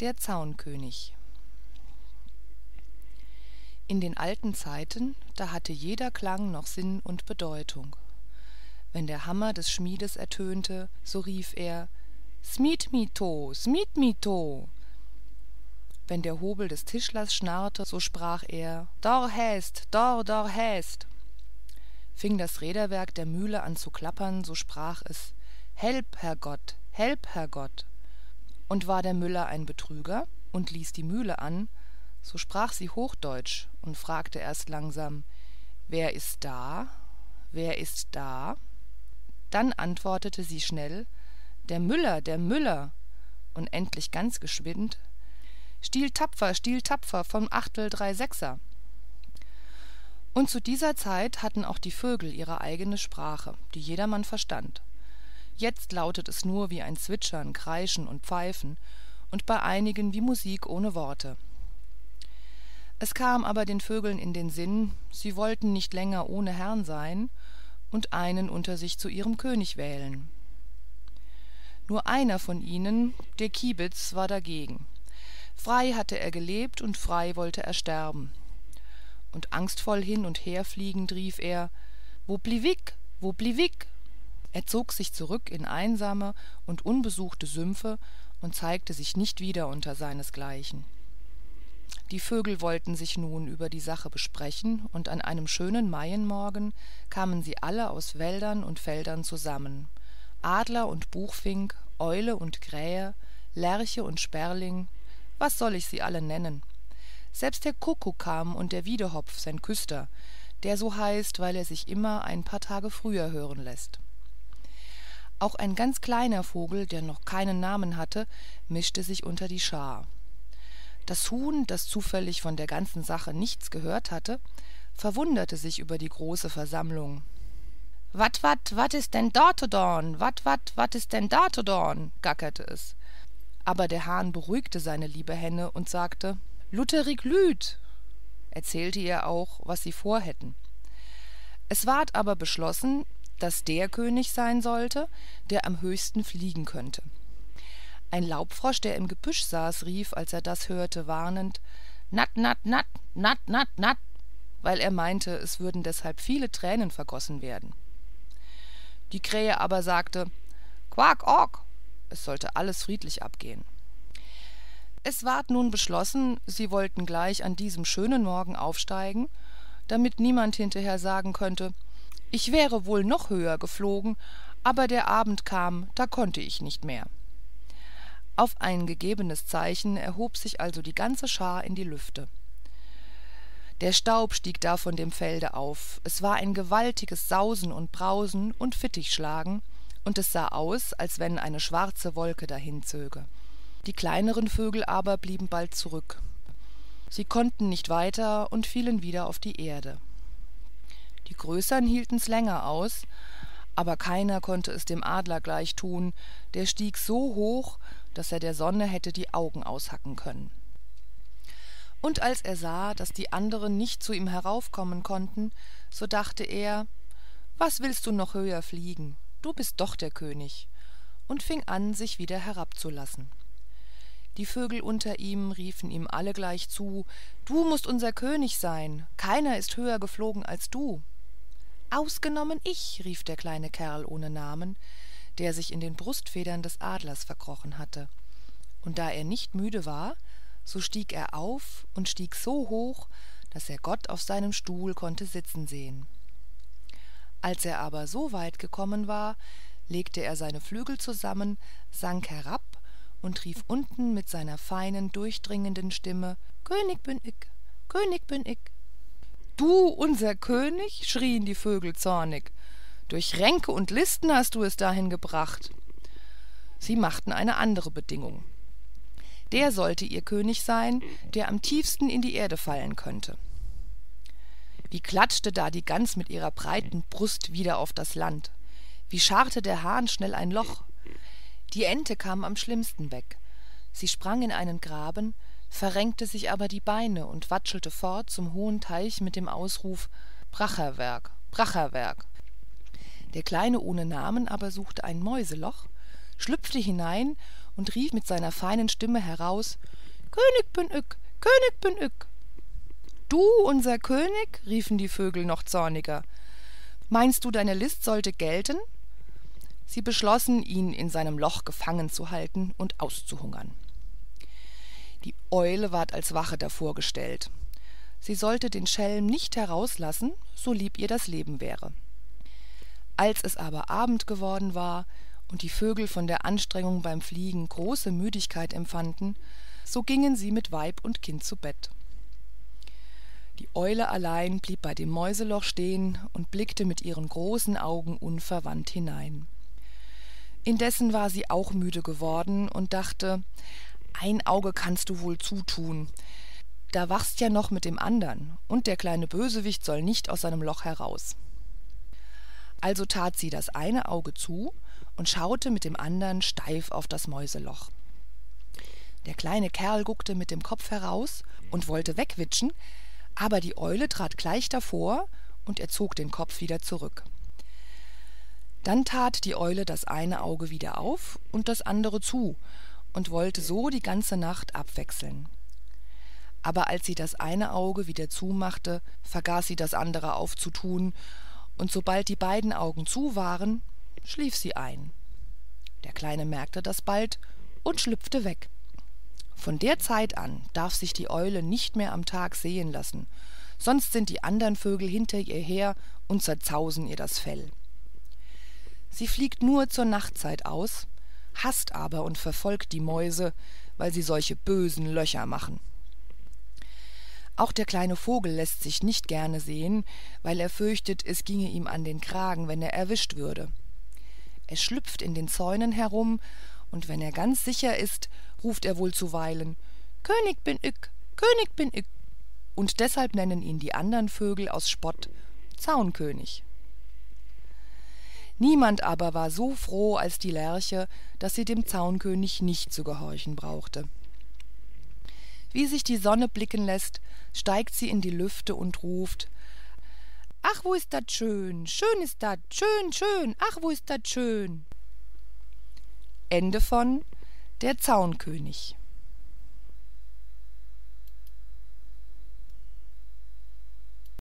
der zaunkönig. In den alten zeiten da hatte jeder klang noch sinn und bedeutung. Wenn der hammer des schmiedes ertönte so rief er smied mi to smied mi to. Wenn der hobel des tischlers schnarrte so sprach er dor häst dor dor häst fing das räderwerk der mühle an zu klappern so sprach es help herrgott help herrgott und war der müller ein betrüger und ließ die mühle an so sprach sie hochdeutsch und fragte erst langsam wer ist da wer ist da? Dann antwortete sie schnell der müller der müller. Und endlich ganz geschwind stiehl tapfer stiehl tapfer vom achtel drei sechser. Und zu dieser zeit hatten auch die vögel ihre eigene sprache die jedermann verstand jetzt lautet es nur wie ein zwitschern kreischen und pfeifen und bei einigen wie musik ohne worte. Es kam aber den vögeln in den sinn sie wollten nicht länger ohne herrn sein und einen unter sich zu ihrem könig wählen. Nur einer von ihnen der kiebitz war dagegen. Frei hatte er gelebt und frei wollte er sterben. Und angstvoll hin und her fliegend rief er wo bliewik wo er zog sich zurück in einsame und unbesuchte sümpfe und zeigte sich nicht wieder unter seinesgleichen. Die vögel wollten sich nun über die sache besprechen und an einem schönen maienmorgen kamen sie alle aus wäldern und feldern zusammen. Adler und buchfink eule und krähe lerche und sperling was soll ich sie alle nennen? Selbst der kuckuck kam und der wiedehopf sein küster der so heißt weil er sich immer ein paar tage früher hören lässt auch ein ganz kleiner vogel der noch keinen namen hatte mischte sich unter die schar. Das huhn das zufällig von der ganzen sache nichts gehört hatte verwunderte sich über die große versammlung. Wat wat wat is denn dorte dorn wat wat wat is denn date dorn gackerte es. Aber der hahn beruhigte seine liebe henne und sagte lutherig lüt erzählte ihr auch was sie vorhätten. Es ward aber beschlossen dass der könig sein sollte der am höchsten fliegen könnte. Ein laubfrosch der im gebüsch saß rief als er das hörte warnend nat nat nat nat nat nat weil er meinte es würden deshalb viele tränen vergossen werden. Die krähe aber sagte quak ok es sollte alles friedlich abgehen. Es ward nun beschlossen sie wollten gleich an diesem schönen morgen aufsteigen damit niemand hinterher sagen könnte ich wäre wohl noch höher geflogen aber der abend kam da konnte ich nicht mehr. Auf ein gegebenes zeichen erhob sich also die ganze schar in die lüfte. Der staub stieg da von dem felde auf. Es war ein gewaltiges sausen und brausen und fittichschlagen und es sah aus als wenn eine schwarze wolke dahinzöge die kleineren vögel aber blieben bald zurück. Sie konnten nicht weiter und fielen wieder auf die erde die größern hielten's länger aus aber keiner konnte es dem adler gleich tun. Der stieg so hoch dass er der sonne hätte die augen aushacken können. Und als er sah dass die anderen nicht zu ihm heraufkommen konnten so dachte er was willst du noch höher fliegen? Du bist doch der könig. Und fing an sich wieder herabzulassen. Die vögel unter ihm riefen ihm alle gleich zu du musst unser könig sein. Keiner ist höher geflogen als du ausgenommen ich rief der kleine kerl ohne namen der sich in den brustfedern des adlers verkrochen hatte. Und da er nicht müde war so stieg er auf und stieg so hoch dass er gott auf seinem stuhl konnte sitzen sehen. Als er aber so weit gekommen war legte er seine flügel zusammen sank herab und rief unten mit seiner feinen durchdringenden stimme könig bin ick könig bin ick du unser könig schrien die vögel zornig. Durch ränke und listen hast du es dahin gebracht. Sie machten eine andere bedingung. Der sollte ihr könig sein der am tiefsten in die erde fallen könnte. Wie klatschte da die gans mit ihrer breiten brust wieder auf das land? Wie scharrte der hahn schnell ein loch? Die ente kam am schlimmsten weg. Sie sprang in einen graben verrenkte sich aber die beine und watschelte fort zum hohen teich mit dem ausruf bracherwerk bracherwerk. Der kleine ohne namen aber suchte ein mäuseloch schlüpfte hinein und rief mit seiner feinen stimme heraus könig bin ick könig bin ick du unser könig riefen die vögel noch zorniger. Meinst du deine list sollte gelten? Sie beschlossen ihn in seinem loch gefangen zu halten und auszuhungern die eule ward als wache davor gestellt. Sie sollte den schelm nicht herauslassen so lieb ihr das leben wäre. Als es aber abend geworden war und die vögel von der anstrengung beim fliegen große müdigkeit empfanden so gingen sie mit weib und kind zu bett. Die eule allein blieb bei dem mäuseloch stehen und blickte mit ihren großen augen unverwandt hinein. Indessen war sie auch müde geworden und dachte ein auge kannst du wohl zutun. Da wachst ja noch mit dem andern und der kleine bösewicht soll nicht aus seinem loch heraus. Also tat sie das eine auge zu und schaute mit dem andern steif auf das mäuseloch. Der kleine kerl guckte mit dem kopf heraus und wollte wegwitschen aber die eule trat gleich davor und er zog den kopf wieder zurück. Dann tat die eule das eine auge wieder auf und das andere zu und wollte so die ganze nacht abwechseln. Aber als sie das eine auge wieder zumachte vergaß sie das andere aufzutun und sobald die beiden augen zu waren schlief sie ein. Der kleine merkte das bald und schlüpfte weg. Von der zeit an darf sich die eule nicht mehr am tag sehen lassen sonst sind die andern vögel hinter ihr her und zerzausen ihr das fell. Sie fliegt nur zur nachtzeit aus haßt aber und verfolgt die mäuse weil sie solche böse löcher machen. Auch der kleine vogel lässt sich nicht gerne sehen weil er fürchtet es ginge ihm an den kragen wenn er erwischt würde. Er schlüpft in den zäunen herum und wenn er ganz sicher ist ruft er wohl zuweilen könig bin ick könig bin ick und deshalb nennen ihn die andern vögel aus spott zaunkönig niemand aber war so froh als die lerche dass sie dem zaunkönig nicht zu gehorchen brauchte. Wie sich die sonne blicken lässt steigt sie in die lüfte und ruft ach wo ist dat schön? Schön ist dat schön schön. Ach wo ist dat schön? Der zaunkönig